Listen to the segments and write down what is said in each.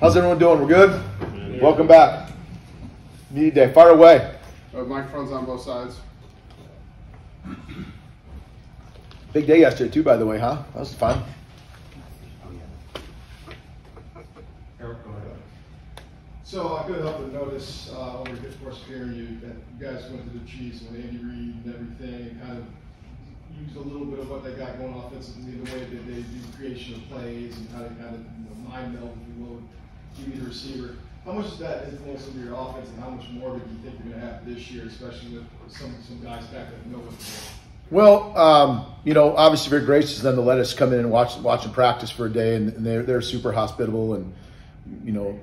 How's everyone doing? We're good? Yeah. Welcome back. Media day. Fire away. Uh, microphones on both sides. Big day yesterday, too, by the way, huh? That was fun. So I couldn't help but notice uh, over the course of hearing you that you guys went to the Chiefs with Andy Reid and everything and kind of used a little bit of what they got going offensively, in the way that they do creation of plays and how they kind of you know, mind meld, if you will, you receiver. How much does that influence your offense and how much more do you think you're going to have this year, especially with some, some guys back that know what? Well, um, you know, obviously very gracious of them to let us come in and watch watch and practice for a day, and, and they're they're super hospitable, and you know,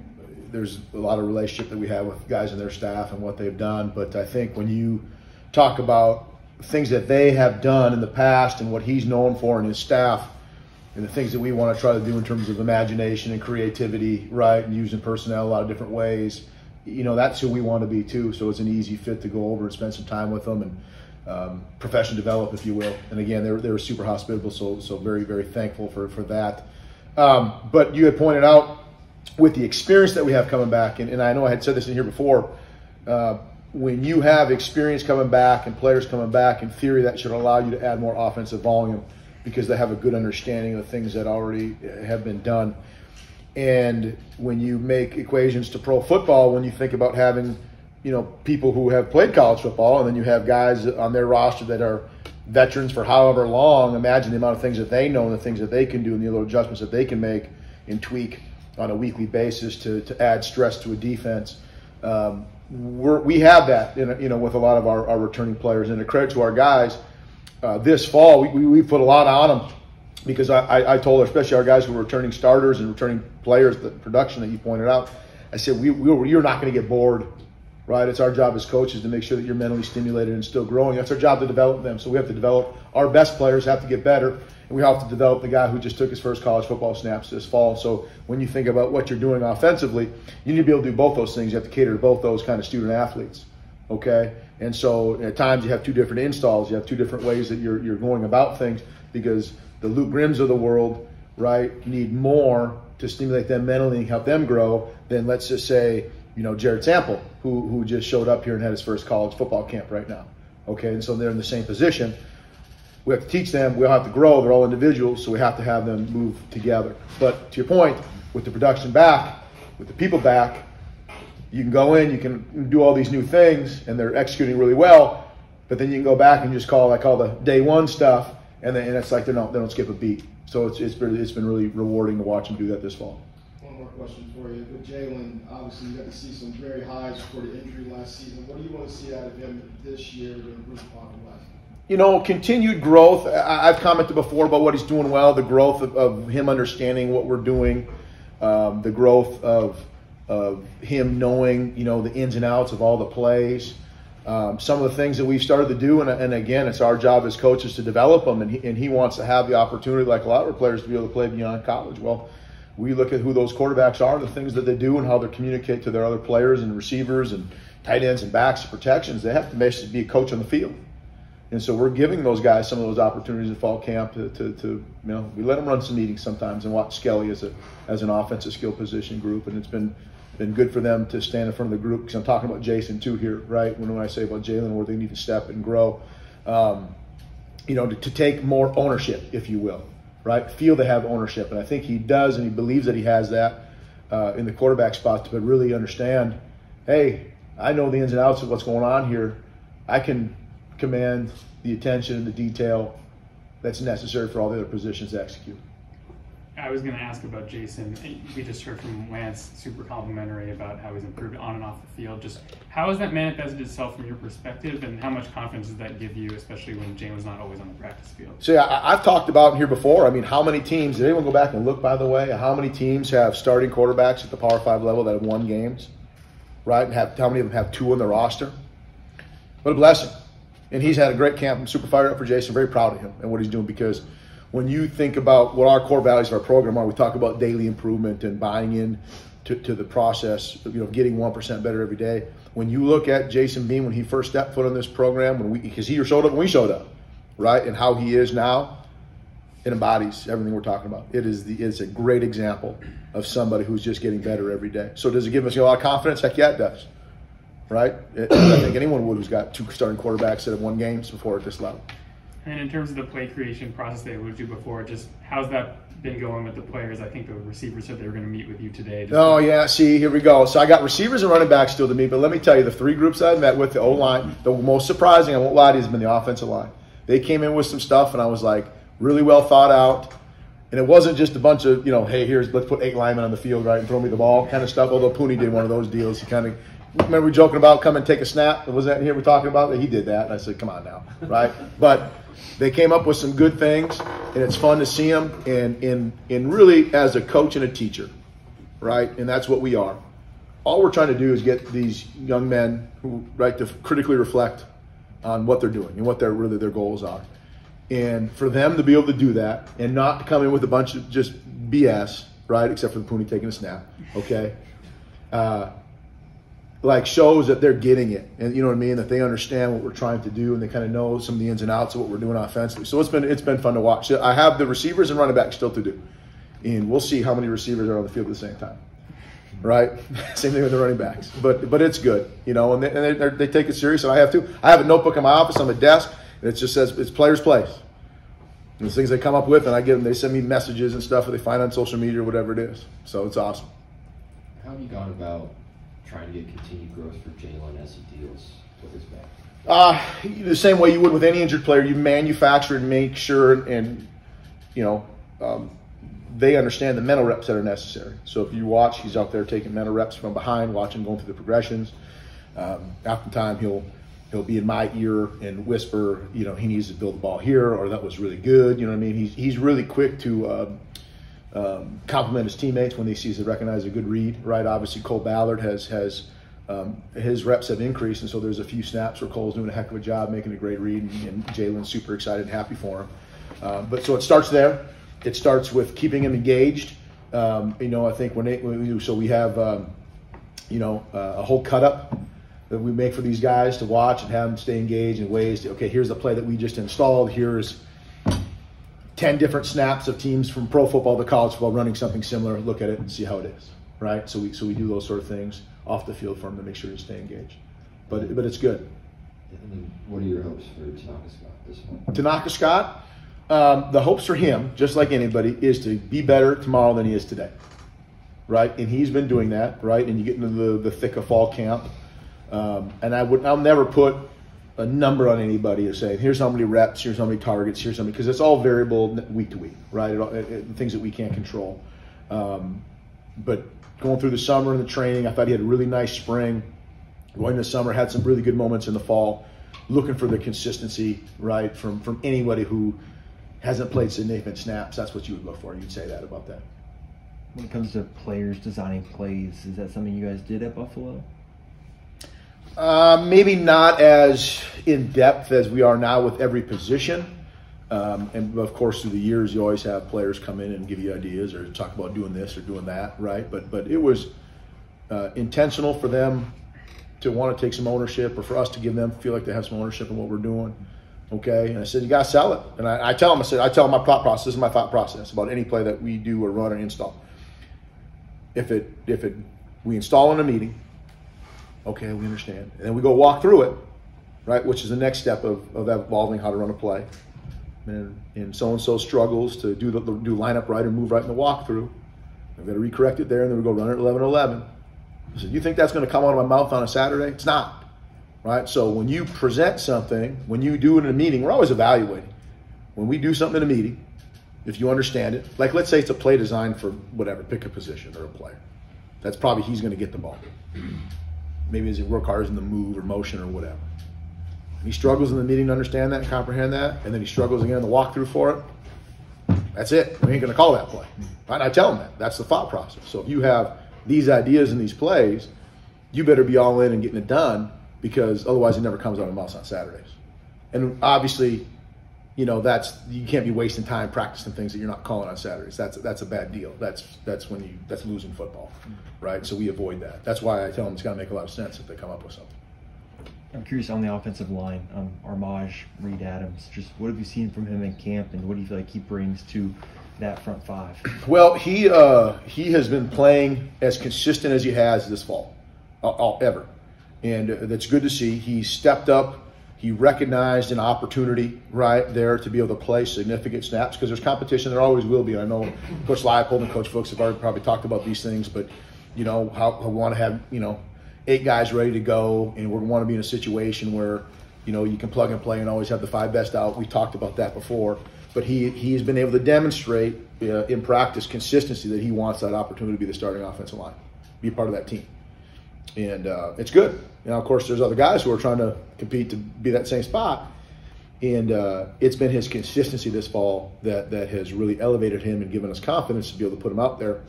there's a lot of relationship that we have with guys and their staff and what they've done. But I think when you talk about things that they have done in the past and what he's known for and his staff and the things that we want to try to do in terms of imagination and creativity, right, and using personnel a lot of different ways, you know, that's who we want to be too. So it's an easy fit to go over and spend some time with them and um, profession develop, if you will. And again, they're, they're super hospitable, so so very very thankful for for that. Um, but you had pointed out with the experience that we have coming back, and, and I know I had said this in here before, uh, when you have experience coming back and players coming back, in theory, that should allow you to add more offensive volume because they have a good understanding of things that already have been done. And when you make equations to pro football, when you think about having, you know, people who have played college football, and then you have guys on their roster that are veterans for however long, imagine the amount of things that they know and the things that they can do and the little adjustments that they can make and tweak on a weekly basis to, to add stress to a defense. Um, we have that, in, you know, with a lot of our, our, returning players. And a credit to our guys, uh, this fall we, we, put a lot on them because I, I, told, especially our guys who are returning starters and returning players, the production that you pointed out. I said, we, we you're not going to get bored, right? It's our job as coaches to make sure that you're mentally stimulated and still growing. That's our job to develop them. So we have to develop our best players have to get better and we have to develop the guy who just took his first college football snaps this fall. So when you think about what you're doing offensively, you need to be able to do both those things. You have to cater to both those kind of student athletes. Okay, and so at times you have two different installs. You have two different ways that you're you're going about things because the Luke Grimms of the world, right, need more to stimulate them mentally and help them grow than let's just say you know Jared Sample, who who just showed up here and had his first college football camp right now. Okay, and so they're in the same position we have to teach them. We all have to grow. They're all individuals, so we have to have them move together. But to your point, with the production back, with the people back, you can go in, you can do all these new things, and they're executing really well. But then you can go back and just call I call the day one stuff, and then and it's like they don't they don't skip a beat. So it's it's been it's been really rewarding to watch them do that this fall. One more question for you. With Jalon, obviously you got to see some very highs for the injury last season. What do you want to see out of him this year to improve upon last? you know, continued growth. I, have commented before about what he's doing well, the growth of, of him understanding what we're doing, um, the growth of, of him knowing, you know, the ins and outs of all the plays. Um, some of the things that we've started to do, and, and, again, it's our job as coaches to develop them, and he, and he wants to have the opportunity, like a lot of our players, to be able to play beyond college. Well, we look at who those quarterbacks are, the things that they do, and how they communicate to their other players and receivers and tight ends and backs and protections. They have to basically be a coach on the field. And so we're giving those guys some of those opportunities in fall camp to, to, to, you know, we let them run some meetings sometimes and watch Skelly as a as an offensive skill position group, and it's been been good for them to stand in front of the group because I'm talking about Jason too here, right? When, when I say about Jalon, where they need to step and grow, um, you know, to, to, take more ownership, if you will, right? Feel they have ownership, and I think he does, and he believes that he has that uh, in the quarterback spot, but really understand, hey, I know the ins and outs of what's going on here. I can command the attention and the detail that's necessary for all the other positions to execute. I was going to ask about Jason. We just heard from Lance, super complimentary about how he's improved on and off the field. Just how has that manifested itself from your perspective, and how much confidence does that give you, especially when Jane was not always on the practice field? So yeah, I've talked about here before. I mean, how many teams? Did anyone go back and look? By the way, how many teams have starting quarterbacks at the Power Five level that have won games, right? And have how many of them have two on the roster? What a blessing! and he's had a great camp. I'm super fired up for Jason. Very proud of him and what he's doing because when you think about what our core values of our program are, we talk about daily improvement and buying in to, to the process, you know, getting 1% better every day. When you look at Jason Bean when he first stepped foot on this program, when we because he showed up when we showed up, right, and how he is now, it embodies everything we're talking about. It is the it's a great example of somebody who's just getting better every day. So does it give us a lot of confidence? Heck yeah, it does. Right? It, I think anyone would who's got two starting quarterbacks that have won games before at this level. And in terms of the play creation process they alluded to before, just how's that been going with the players? I think the receivers said they were going to meet with you today. Oh yeah, see here we go. So I got receivers and running backs still to meet, but let me tell you, the three groups I met with the O line, the most surprising, I won't lie to you, has been the offensive line. They came in with some stuff, and I was like, really well thought out. And it wasn't just a bunch of, you know, hey, here's let's put eight linemen on the field, right, and throw me the ball kind of stuff. Although Puni did one of those deals, he kind of remember we joking about come and take a snap. Was that here we're talking about? that? He did that, I said, come on now, right? But they came up with some good things, and it's fun to see them. And in in really as a coach and a teacher, right, and that's what we are. All we're trying to do is get these young men who right to critically reflect on what they're doing and what their really their goals are. And for them to be able to do that and not come in with a bunch of just BS, right? Except for the Puni taking a snap, okay? Uh, like shows that they're getting it, and you know what I mean. That they understand what we're trying to do, and they kind of know some of the ins and outs of what we're doing offensively. So it's been it's been fun to watch. I have the receivers and running backs still to do, and we'll see how many receivers are on the field at the same time. Right, same thing with the running backs, but but it's good, you know, and they, and they, they take it serious, and I have to. I have a notebook in my office on the desk, and it just says it's players' place. And the things they come up with, and I give them. They send me messages and stuff that they find on social media or whatever it is. So it's awesome. How have you gone about trying to get continued growth for Jalon as he deals with his back? Uh, the same way you would with any injured player, you manufacture and make sure, and you know, um, they understand the mental reps that are necessary. So if you watch, he's out there taking mental reps from behind, watching, going through the progressions. Um, after time, he'll he'll be in my ear and whisper, you know, he needs to build the ball here, or that was really good. You know what I mean? He's he's really quick to. Um, um, compliment his teammates when he sees they recognize a good read, right? Obviously, Cole Ballard has has um, his reps have increased, and so there's a few snaps where Cole's doing a heck of a job making a great read, and, and Jalon's super excited and happy for him. Uh, but so it starts there. It starts with keeping him engaged. Um, you know, I think when, it, so we have um, you know uh, a whole cut up that we make for these guys to watch and have them stay engaged in ways. To, okay, here's the play that we just installed. Here's 10 different snaps of teams from pro football to college football running something similar, look at it and see how it is, right? So we, so we do those sort of things off the field for them to make sure you stay engaged. But, but it's good. What are your hopes for Tanaka Scott this month? Tanaka Scott, um, the hopes for him, just like anybody, is to be better tomorrow than he is today, right? And he's been doing that, right? And you get into the, the thick of fall camp. Um, and I would, I'll never put a number on anybody of saying, here's how many reps, here's how many targets, here's how many, because it's all variable week to week, right? It, it, things that we can't control. Um, but going through the summer and the training, I thought he had a really nice spring. Going into summer, had some really good moments in the fall. Looking for the consistency, right, from from anybody who hasn't played significant snaps. That's what you would look for. You'd say that about that. When it comes to players designing plays, is that something you guys did at Buffalo? Uh, maybe not as in depth as we are now with every position. Um, and of course, through the years, you always have players come in and give you ideas or talk about doing this or doing that, right? But but it was uh, intentional for them to want to take some ownership, or for us to give them feel like they have some ownership in what we're doing. Okay, and I said you got to sell it, and I, I tell them I said I tell them my thought process is my thought process about any play that we do or run or install. If it if it we install in a meeting, okay, we understand. And then we go walk through it, right? Which is the next step of, of evolving how to run a play. And, and so-and-so struggles to do the, do lineup right or move right in the walkthrough. I've got to recorrect it there, and then we go run it 11-11. I said, you think that's going to come out of my mouth on a Saturday? It's not, right? So when you present something, when you do it in a meeting, we're always evaluating. When we do something in a meeting, if you understand it, like let's say it's a play design for whatever, pick a position or a player. That's probably he's going to get the ball. Maybe his work hard is in the move or motion or whatever. He struggles in the meeting to understand that and comprehend that, and then he struggles again in the walkthrough for it. That's it. We ain't going to call that play. Right? I tell him that. That's the thought process. So if you have these ideas and these plays, you better be all in and getting it done because otherwise it never comes out of mouse on Saturdays. And obviously, you know that's you can't be wasting time practicing things that you're not calling on Saturdays. That's that's a bad deal. That's that's when you that's losing football, right? So we avoid that. That's why I tell them it's got to make a lot of sense if they come up with something. I'm curious on the offensive line, um, Armaj, Reed Adams. Just what have you seen from him in camp, and what do you feel like he brings to that front five? Well, he uh, he has been playing as consistent as he has this fall, uh, uh, ever, and uh, that's good to see. He stepped up. He recognized an opportunity right there to be able to play significant snaps because there's competition. There always will be. I know Coach Leipold and Coach Fuchs have already probably talked about these things, but you know how we want to have you know eight guys ready to go, and we want to be in a situation where you know you can plug and play and always have the five best out. We talked about that before, but he he's been able to demonstrate uh, in practice consistency that he wants that opportunity to be the starting offensive line, be part of that team, and uh, it's good. Now, of course, there's other guys who are trying to compete to be that same spot. And uh, it's been his consistency this fall that, that has really elevated him and given us confidence to be able to put him out there.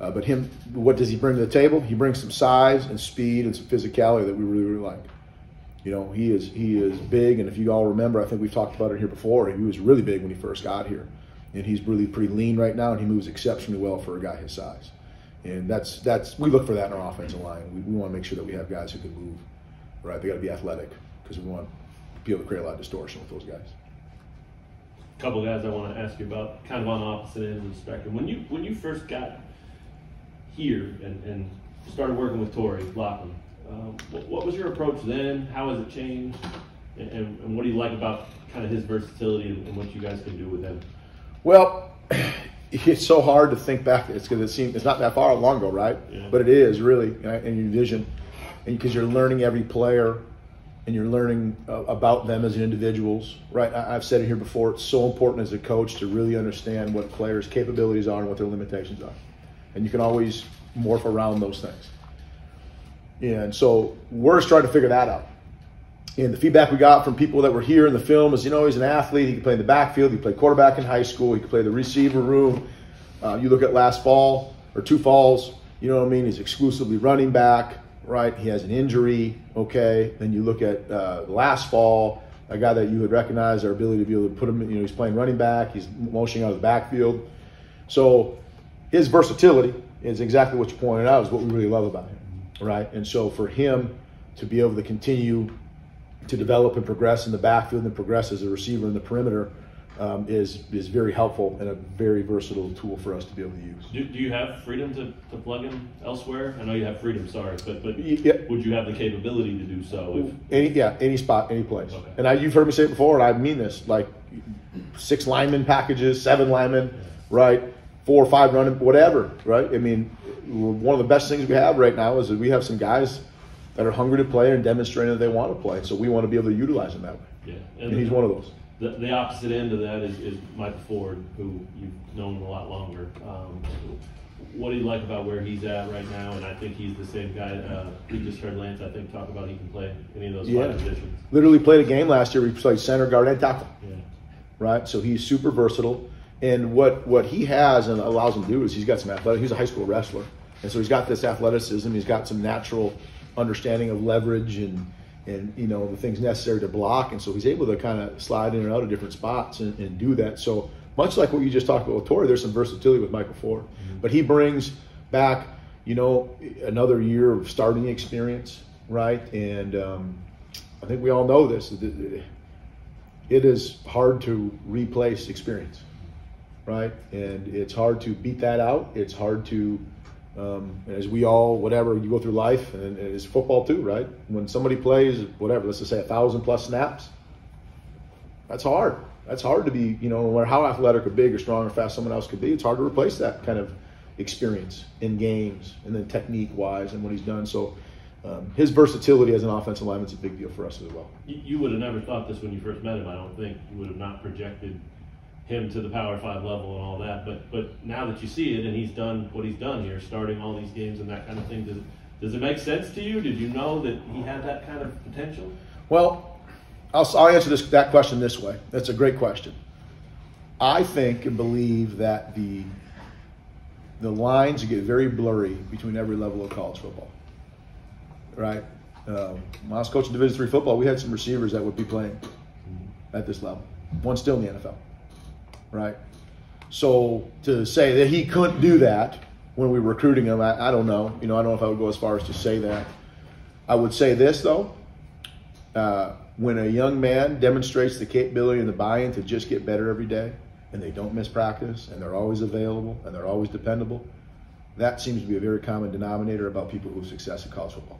Uh, but him, what does he bring to the table? He brings some size and speed and some physicality that we really, really like. You know, he is he is big, and if you all remember, I think we've talked about it here before. He was really big when he first got here, and he's really pretty lean right now, and he moves exceptionally well for a guy his size. And that's that's we look for that in our offensive line. We, we want to make sure that we have guys who can move, right? They got to be athletic because we want to be able to create a lot of distortion with those guys. A couple guys I want to ask you about, kind of on opposite ends of the spectrum. When you when you first got here and, and started working with Torry Locklin, um, what, what, was your approach then? How has it changed? And, and, and what do you like about kind of his versatility and, and, what you guys can do with him? Well, it's so hard to think back. It's because it seems it's not that far long ago, right? Yeah. But it is really in your vision, and because you're learning every player and you're learning uh, about them as individuals, right? I, have said it here before. It's so important as a coach to really understand what players' capabilities are and what their limitations are and you can always morph around those things. And so we're just trying to figure that out. And the feedback we got from people that were here in the film is, you know, he's an athlete. He can play in the backfield. He played quarterback in high school. He could play the receiver room. Uh, you look at last fall or two falls, you know what I mean? He's exclusively running back, right? He has an injury, okay? Then you look at uh, last fall, a guy that you would recognize our ability to be able to put him, you know, he's playing running back. He's motioning out of the backfield. So his versatility is exactly what you pointed out is what we really love about him, right? And so for him to be able to continue to develop and progress in the backfield and progress as a receiver in the perimeter um, is is very helpful and a very versatile tool for us to be able to use. Do, do you have freedom to, to plug him elsewhere? I know you have freedom, sorry, but but yeah. would you have the capability to do so? If, any yeah, any spot, any place. Okay. And I, you've heard me say it before, and I mean this: like six lineman packages, seven linemen, right? four or five running, whatever, right? I mean, one of the best things we have right now is that we have some guys that are hungry to play and demonstrating that they want to play. So we want to be able to utilize them that way. Yeah, and, and he's one of those. The, the, opposite end of that is, is Michael Ford, who you've known a lot longer. Um, what do you like about where he's at right now? And I think he's the same guy. Uh, we just heard Lance, I think, talk about he can play any of those yeah. five positions. Literally played a game last year. We played center, guard, and tackle. Yeah. Right. So he's super versatile. And what, what he has and allows him to do is he's got some athletic. He's a high school wrestler, and so he's got this athleticism. He's got some natural understanding of leverage and and you know the things necessary to block. And so he's able to kind of slide in and out of different spots and, and do that. So much like what you just talked about with Torry, there's some versatility with Michael Ford, mm-hmm. but he brings back you know another year of starting experience, right? And um, I think we all know this. It is hard to replace experience right? And it's hard to beat that out. It's hard to, um, as we all, whatever, you go through life, and, it's football too, right? When somebody plays, whatever, let's just say a thousand plus snaps, that's hard. That's hard to be, you know, no matter how athletic or big or strong or fast someone else could be, it's hard to replace that kind of experience in games and then technique wise and what he's done. So, um, his versatility as an offensive lineman is a big deal for us as well. You would have never thought this when you first met him, I don't think. You would have not projected him to the Power Five level and all that. But but now that you see it and he's done what he's done here, starting all these games and that kind of thing, does does it make sense to you? Did you know that he had that kind of potential? Well, I'll, I'll answer this that question this way. That's a great question. I think and believe that the the lines get very blurry between every level of college football. Right? Um, when I was coaching Division three football, we had some receivers that would be playing at this level. One still in the NFL right? So to say that he couldn't do that when we were recruiting him, I, I, don't know. You know, I don't know if I would go as far as to say that. I would say this though: uh, when a young man demonstrates the capability and the buy-in to just get better every day, and they don't miss practice, and they're always available, and they're always dependable, that seems to be a very common denominator about people who have success in college football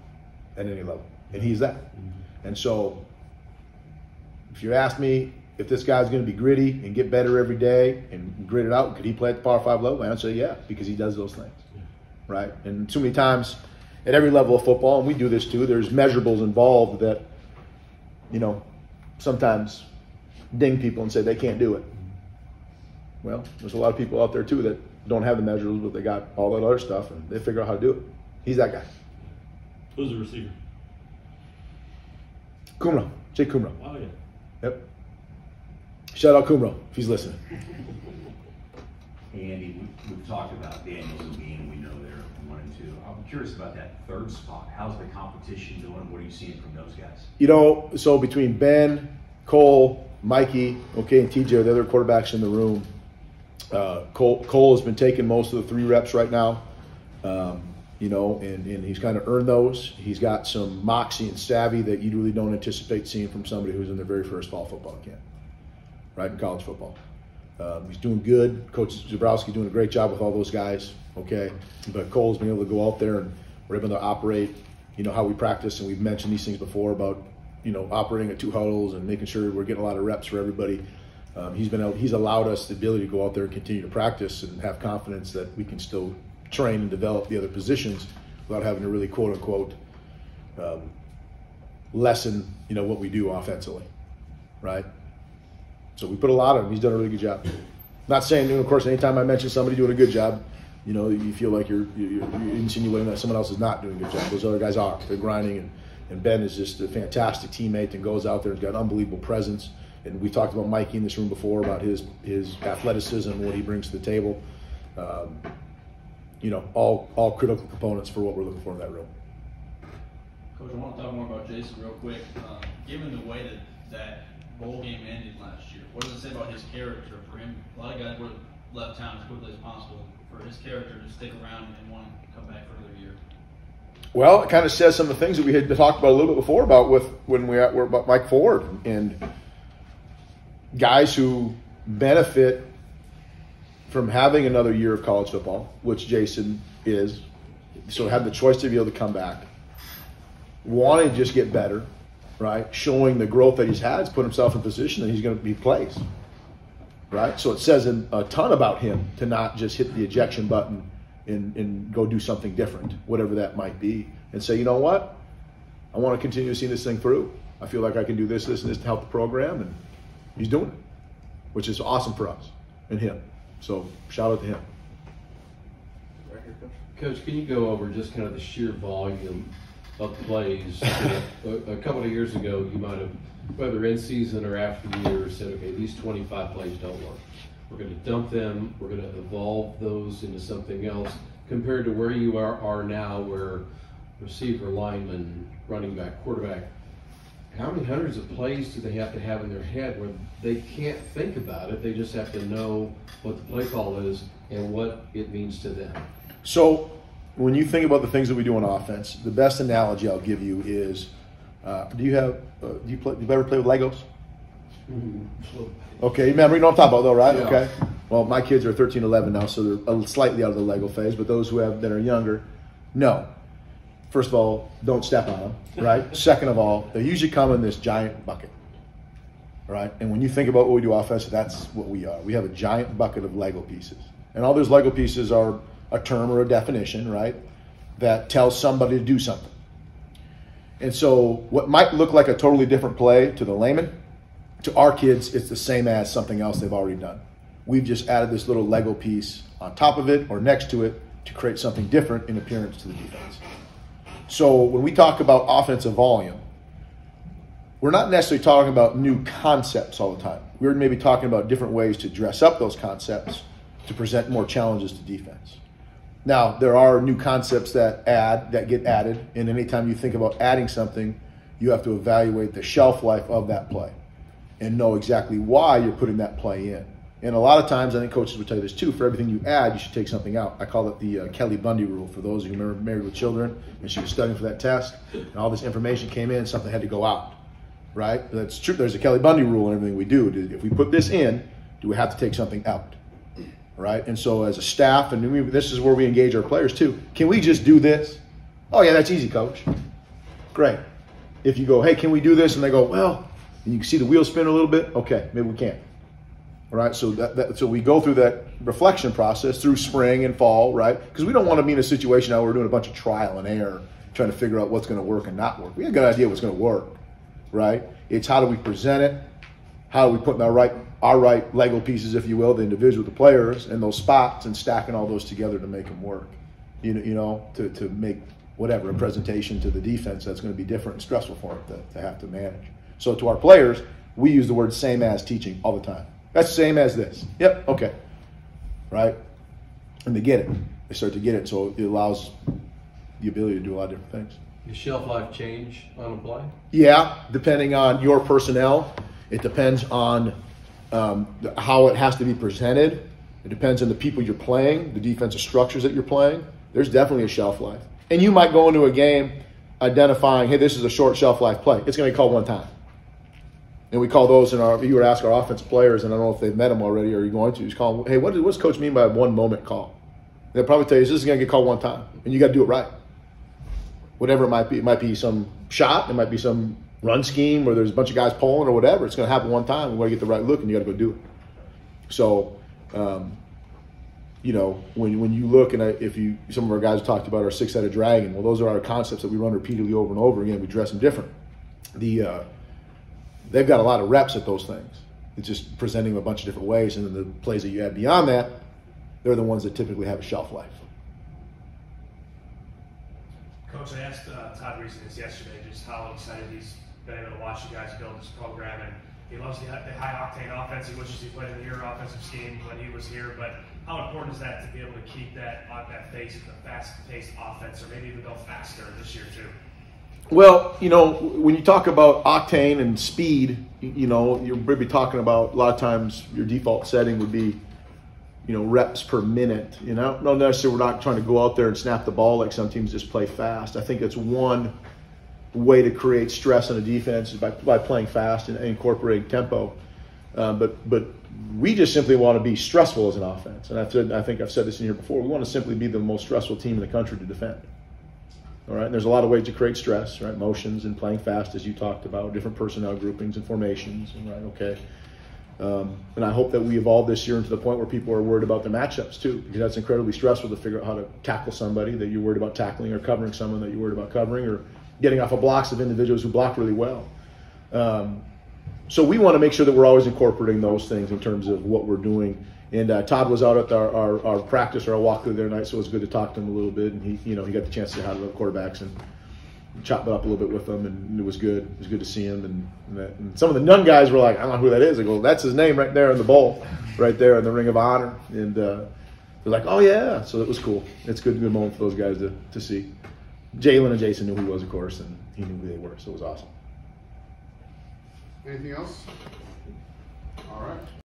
at any level. And he's that. And so, if you ask me if this guy's going to be gritty and get better every day and grit it out, could he play at the Power Five level? I would say yeah, because he does those things, right? And too many times at every level of football, and we do this too. There's measurables involved that, you know, sometimes ding people and say they can't do it. Well, there's a lot of people out there too that don't have the measurables, but they got all that other stuff, and they figure out how to do it. He's that guy. Who's the receiver? Kumerow, Jake Kumerow. Oh yeah. Yep. Shout out Kumerow if he's listening. Andy, we- we've talked about Daniels and Bean, we know they're one and two. I'm curious about that third spot. How's the competition doing? What are you seeing from those guys? You know, so between Ben, Cole, Mikey, okay, and TJ are the other quarterbacks in the room. Uh, Cole, Cole has been taking most of the three reps right now. Um, you know, and, and he's kind of earned those. He's got some moxie and savvy that you really don't anticipate seeing from somebody who's in their very first fall football camp, right, in college football. Um, he's doing good. Coach Zebrowski doing a great job with all those guys. Okay, but Cole's been able to go out there and we're able to operate. You know how we practice, and we've mentioned these things before about you know operating at two huddles and making sure we're getting a lot of reps for everybody. Um, he's been able, he's allowed us the ability to go out there and continue to practice and have confidence that we can still train and develop the other positions without having to really quote unquote um, lessen you know what we do offensively, right? So we put a lot of him. He's done a really good job. Not saying, know, of course, anytime I mention somebody doing a good job, you know, you feel like you're, you're, you're insinuating that someone else is not doing a good job. Those other guys are. They're grinding, and, and Ben is just a fantastic teammate and goes out there and got an unbelievable presence. And we talked about Mikey in this room before about his his athleticism and what he brings to the table. Um, you know, all all critical components for what we're looking for in that room. Coach, I want to talk more about Jason real quick. Um, given the way that that bowl game ended last year, what does it say about his character? For him, a lot of guys would have left town as quickly as possible. For his character to stick around and want to come back for another year. Well, it kind of says some of the things that we had talked about a little bit before about with when we were about Mike Ford and guys who benefit from having another year of college football, which Jason is, so have the choice to be able to come back, wanting to just get better, right? Showing the growth that he's had, has put himself in a position that he's going to be placed, right? So it says a ton about him to not just hit the ejection button and, and go do something different, whatever that might be, and say, you know what, I want to continue to see this thing through. I feel like I can do this, this, and this to help the program, and he's doing it, which is awesome for us and him. So shout out to him. Coach, can you go over just kind of the sheer volume of plays? a, a couple of years ago, you might have, whether in season or after the year, said, okay, these 25 plays don't work. We're going to dump them. We're going to evolve those into something else. Compared to where you are, are now, where receiver, lineman, running back, quarterback, how many hundreds of plays do they have to have in their head where they can't think about it? They just have to know what the play call is and what it means to them. So, when you think about the things that we do on offense, the best analogy I'll give you is: uh, Do you have? Uh, do you play? Do you ever play with Legos? Okay, you remember you know what I'm talking about, though, right? Yeah. Okay. Well, my kids are 13, 11 now, so they're slightly out of the Lego phase. But those who have that are younger, no. First of all, don't step on them, right? Second of all, they usually come in this giant bucket, right? And when you think about what we do offensive, that's what we are. We have a giant bucket of Lego pieces, and all those Lego pieces are a term or a definition, right? That tells somebody to do something. And so, what might look like a totally different play to the layman, to our kids, it's the same as something else they've already done. We've just added this little Lego piece on top of it or next to it to create something different in appearance to the defense. So, when we talk about offensive volume, we're not necessarily talking about new concepts all the time. We're maybe talking about different ways to dress up those concepts to present more challenges to defense. Now, there are new concepts that add that get added, and anytime you think about adding something, you have to evaluate the shelf life of that play and know exactly why you're putting that play in. And a lot of times, I think coaches would tell you this too. For everything you add, you should take something out. I call it the uh, Kelly Bundy rule. For those who remember Married with Children, and she was studying for that test, and all this information came in, something had to go out. right? That's true. There's a Kelly Bundy rule in everything we do. If we put this in, do we have to take something out? Right? And so as a staff, and this is where we engage our players too. Can we just do this? Oh yeah, that's easy, coach. Great. If you go, hey, can we do this? And they go, well, and you can see the wheels spin a little bit. Okay, maybe we can't. All right, so that, that, so we go through that reflection process through spring and fall, right? Because we don't want to be in a situation now where we're doing a bunch of trial and error, trying to figure out what's going to work and not work. We have a good idea what's going to work, right? It's how do we present it, how do we put in our right our right Lego pieces, if you will, the individual, the players, and those spots, and stacking all those together to make them work. You know, you know, to, to make whatever a presentation to the defense that's going to be different and stressful for them to, to have to manage. So to our players, we use the word same as teaching all the time. That's the same as this. Yep, okay. Right? And they get it. They start to get it. So it allows the ability to do a lot of different things. Does shelf life change on a play? Yeah, depending on your personnel. It depends on um, how it has to be presented. It depends on the people you're playing, the defensive structures that you're playing. There's definitely a shelf life. And you might go into a game identifying, hey, this is a short shelf life play. It's going to be called one time. And we call those in our, you would ask our offense players, and I don't know if they've met them already or you're going to, just call them, hey, what does coach mean by one moment call? They'll probably tell you, this is going to get called one time, and you got to do it right whatever it might be. It might be some shot, it might be some run scheme where there's a bunch of guys pulling or whatever. It's going to happen one time. We got to get the right look, and you got to go do it. So, um, you know, when when you look and I, if you some of our guys talked about our six-headed dragon. Well, those are our concepts that we run repeatedly over and over again. We dress them different. The uh, they've got a lot of reps at those things. It's just presenting them a bunch of different ways, and then the plays that you add beyond that, they're the ones that typically have a shelf life. Coach, I asked uh, Todd Reesing yesterday, just how excited he's been able to watch you guys build this program, and he loves the, the high octane offense. He wishes he played in your offensive scheme when he was here, but how important is that to be able to keep that on that pace, the fast-paced offense, or maybe even go faster this year too? Well, you know, when you talk about octane and speed, you- know, you're maybe talking about a lot of times your default setting would be, you know, reps per minute. You know, no necessarily we're not trying to go out there and snap the ball like some teams just play fast. I think it's one way to create stress on a defense is by, by playing fast and incorporating tempo. Um, but but we just simply want to be stressful as an offense, and I've said, I think I've said this in here before. We want to simply be the most stressful team in the country to defend. All right, and there's a lot of ways to create stress, right? Motions and playing fast, as you talked about, different personnel groupings and formations, and right, okay. Um, and I hope that we evolve this year into the point where people are worried about the matchups too, because that's incredibly stressful to figure out how to tackle somebody that you're worried about tackling, or covering someone that you're worried about covering, or getting off of blocks of individuals who block really well. Um, so we want to make sure that we're always incorporating those things in terms of what we're doing. And uh, Todd was out at our, our, our practice or our walkthrough there tonight, so it was good to talk to him a little bit. And he, you know, he got the chance to to the quarterbacks and chop it up a little bit with them, and it was good. It was good to see him. And, and, that, and some of the nun guys were like, "I don't know who that is." I go, "That's his name right there in the bowl, right there in the Ring of Honor." And uh, they're like, "Oh yeah!" So it was cool. It's a good, good moment for those guys to, to see. Jalon and Jason knew who he was, of course, and he knew who they were, so it was awesome. Anything else? All right.